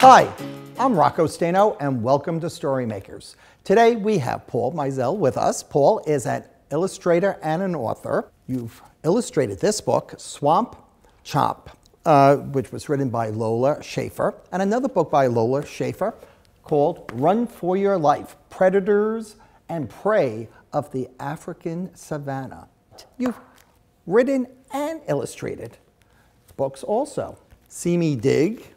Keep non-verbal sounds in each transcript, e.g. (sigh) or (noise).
Hi, I'm Rocco Staino, and welcome to Storymakers. Today we have Paul Meisel with us. Paul is an illustrator and an author. You've illustrated this book, Swamp Chomp, uh, which was written by Lola Schaefer, and another book by Lola Schaefer called Run for Your Life Predators and Prey of the African Savannah. You've written and illustrated books also. See Me Dig.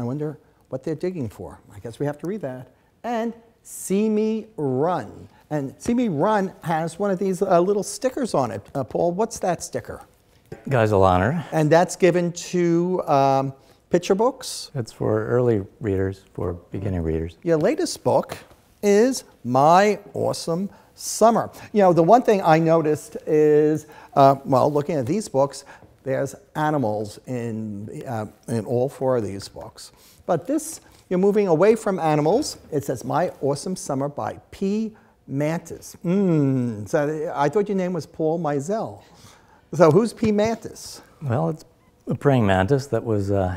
I wonder what they're digging for. I guess we have to read that. And See Me Run. And See Me Run has one of these uh, little stickers on it. Uh, Paul, what's that sticker? Guys, Geisel Honor. And that's given to um, picture books. It's for early readers, for beginning readers. Your latest book is My Awesome Summer. You know, the one thing I noticed is, uh, well, looking at these books, there's animals in, uh, in all four of these books. But this, you're moving away from animals. It says My Awesome Summer by P. Mantis. Mm, so I thought your name was Paul Meisel. So who's P. Mantis? Well, it's a praying mantis that was uh,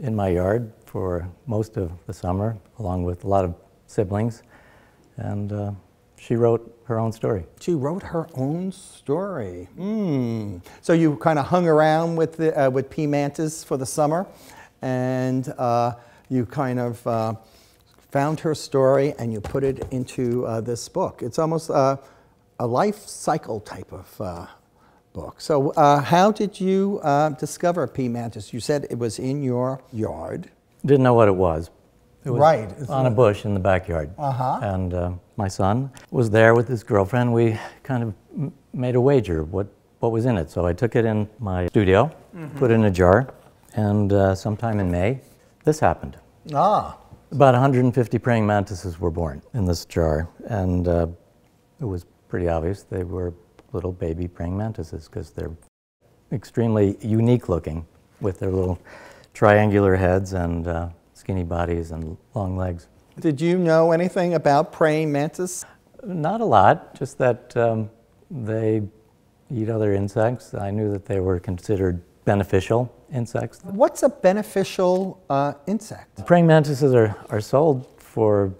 in my yard for most of the summer, along with a lot of siblings. And uh, she wrote her own story. She wrote her own story. Mm. So you kind of hung around with, the, uh, with P. Mantis for the summer, and uh, you kind of uh, found her story and you put it into uh, this book. It's almost a life cycle type of uh, book. So uh, how did you discover P. Mantis? You said it was in your yard. Didn't know what it was. It was right. on a bush in the backyard. Uh-huh. And uh, my son was there with his girlfriend. We kind of made a wager what, what was in it. So I took it in my studio, mm-hmm. put it in a jar, and uh, sometime in May, this happened. Ah. About 150 praying mantises were born in this jar, and uh, it was pretty obvious they were little baby praying mantises because they're extremely unique looking with their little triangular heads and uh, skinny bodies and long legs. Did you know anything about praying mantis? Not a lot, just that um, they eat other insects. I knew that they were considered beneficial insects. What's a beneficial uh, insect? Praying mantises are, are sold for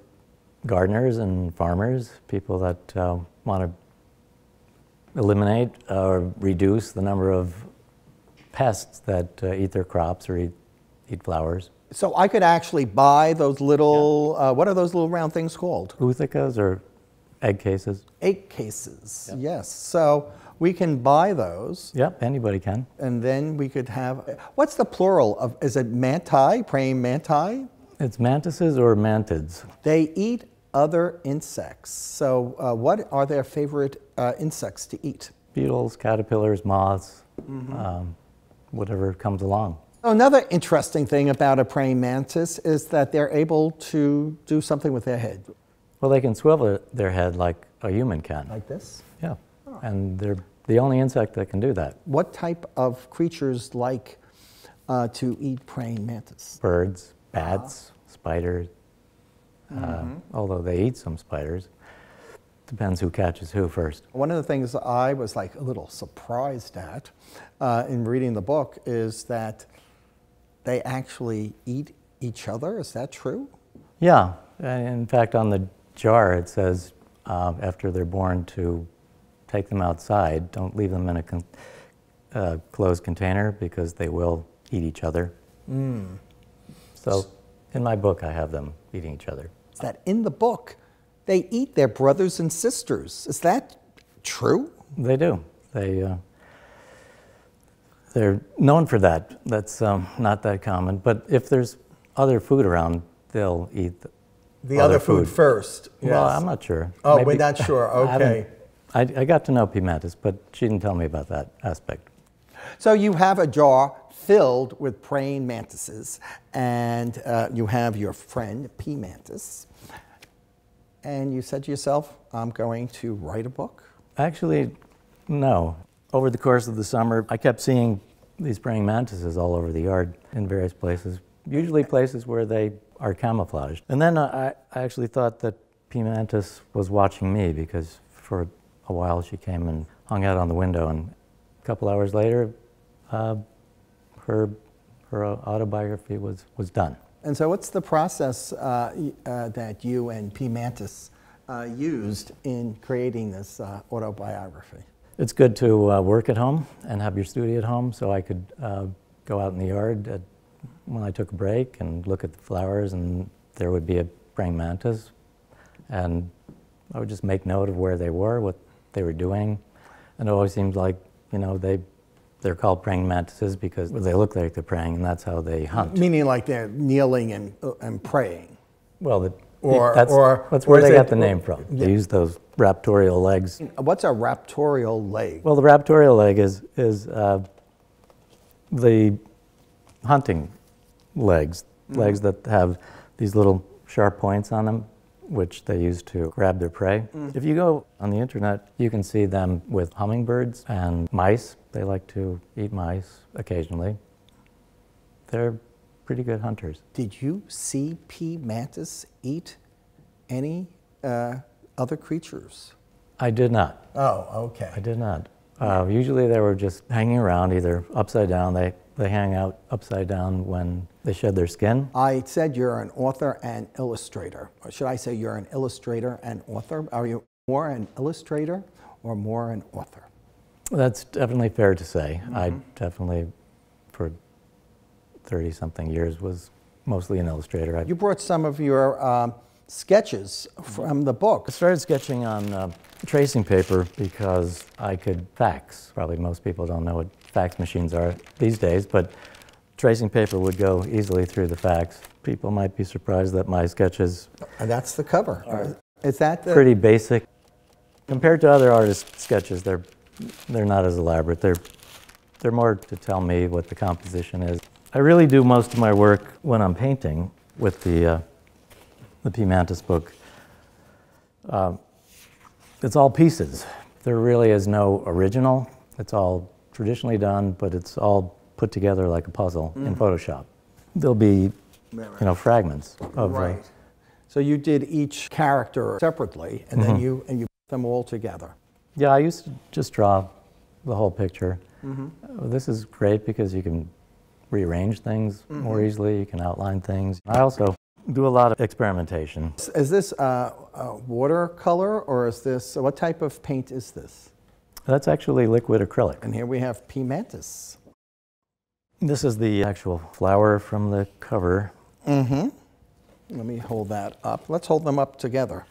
gardeners and farmers, people that uh, want to eliminate or reduce the number of pests that uh, eat their crops or eat, eat flowers. So I could actually buy those little, yeah. uh, what are those little round things called? Oothecas or egg cases. Egg cases, yep. yes. So we can buy those. Yep, anybody can. And then we could have, what's the plural of, is it manti, praying manti? It's mantises or mantids. They eat other insects. So uh, what are their favorite uh, insects to eat? Beetles, caterpillars, moths, mm -hmm. um, whatever comes along. Another interesting thing about a praying mantis is that they're able to do something with their head. Well, they can swivel their head like a human can. Like this? Yeah. And they're the only insect that can do that. What type of creatures like uh, to eat praying mantis? Birds, bats, uh-huh. spiders. Mm -hmm. although they eat some spiders. Depends who catches who first. One of the things I was like a little surprised at uh, in reading the book is that they actually eat each other. Is that true? Yeah. In fact, on the jar it says uh, after they're born to take them outside. Don't leave them in a con uh, closed container because they will eat each other. Mm. So in my book, I have them eating each other. Is that in the book? They eat their brothers and sisters. Is that true? They do. They uh, they're known for that. That's um, not that common. But if there's other food around, they'll eat the, the other, other food, food, first. Yes. Well, I'm not sure. Oh, Maybe, we're not sure. (laughs) Okay. I, I, got to know P. Mantis, but she didn't tell me about that aspect. So you have a jar filled with praying mantises, and uh, you have your friend P. Mantis, and you said to yourself, "I'm going to write a book." Actually, no. Over the course of the summer, I kept seeing these praying mantises all over the yard in various places, usually places where they are camouflaged. And then I, I actually thought that P. mantis was watching me because for a while she came and hung out on the window, and a couple hours later, uh, her, her autobiography was, was done. And so, what's the process uh, uh, that you and P. Mantis uh, used in creating this uh, autobiography? It's good to uh, work at home and have your studio at home, so I could uh, go out in the yard at, when I took a break and look at the flowers, and there would be a praying mantis, and I would just make note of where they were, what they were doing, and it always seemed like you know they they're called praying mantises because they look like they're praying, and that's how they hunt. Meaning, like they're kneeling and, uh, and praying. Well, the, Or- that's, or- that's or where is they it- got the name from. They use those raptorial legs. What's a raptorial leg? Well, the raptorial leg is is uh, the hunting legs, legs that have these little sharp points on them, which they use to grab their prey. If you go on the internet, you can see them with hummingbirds and mice. They like to eat mice occasionally. They're pretty good hunters. Did you see P. mantis eat any uh, other creatures? I did not. Oh, okay. I did not. Uh, usually they were just hanging around, either upside down. They, they hang out upside down when they shed their skin. I said you're an author and illustrator. Or should I say you're an illustrator and author? Are you more an illustrator or more an author? That's definitely fair to say. I definitely, for 30 something years, was mostly an illustrator. I You brought some of your um, sketches from the book. I started sketching on uh, tracing paper because I could fax. Probably most people don't know what fax machines are these days, but tracing paper would go easily through the fax. People might be surprised that my sketches And that's the cover. Is that the pretty basic. Compared to other artists' sketches, they're, they're not as elaborate. They're, they're more to tell me what the composition is. I really do most of my work when I'm painting with the, uh, the P. Mantis book. Uh, it's all pieces. There really is no original. It's all traditionally done, but it's all put together like a puzzle in Photoshop. There'll be, you know, fragments of uh, right? So you did each character separately, and then you and you put them all together. Yeah, I used to just draw the whole picture. Uh, This is great because you can rearrange things more easily, you can outline things. I also do a lot of experimentation. Is this uh, uh, watercolor or is this what type of paint is this? That's actually liquid acrylic. And here we have P. mantis. This is the actual flower from the cover. Mm-hmm. Let me hold that up. Let's hold them up together.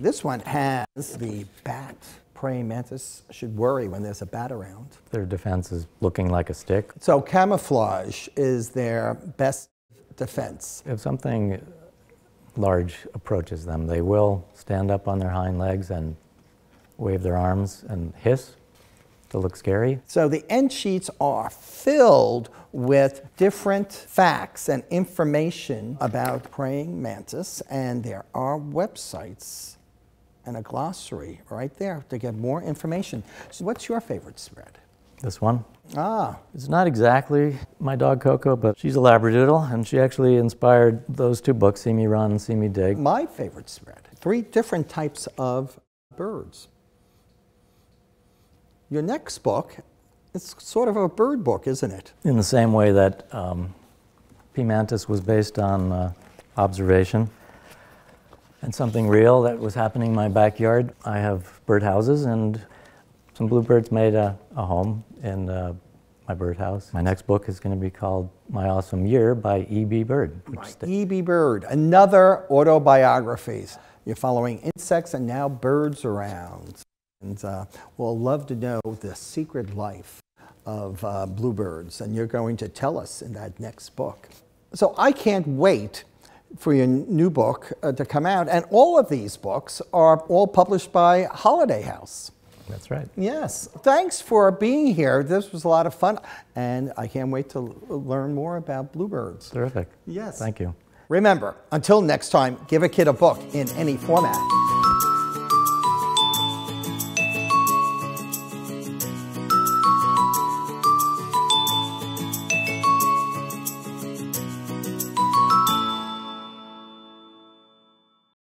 This one has the bat. Praying mantis should worry when there's a bat around. Their defense is looking like a stick. So camouflage is their best defense. If something large approaches them, they will stand up on their hind legs and wave their arms and hiss to look scary. So the end sheets are filled with different facts and information about praying mantis, and there are websites and a glossary right there to get more information. So what's your favorite spread? This one, Ah, It's not exactly my dog Coco, but she's a Labradoodle, and she actually inspired those two books, See Me Run and See Me Dig. my favorite spread. Three different types of birds. Your next book, it's sort of a bird book, isn't it? In the same way that um, P. Mantis was based on uh, observation and something real that was happening in my backyard, I have birdhouses, and some bluebirds made a, a home in uh, my birdhouse. My next book is going to be called My Awesome Year by E.B. Bird. E.B. Bird, another autobiography. You're following insects and now birds around. And uh, we'll love to know the secret life of uh, bluebirds, and you're going to tell us in that next book. So I can't wait for your new book uh, to come out. And all of these books are all published by Holiday House. That's right. Yes. Thanks for being here. This was a lot of fun, and I can't wait to learn more about bluebirds. Terrific. Yes. Thank you. Remember, until next time, give a kid a book in any format.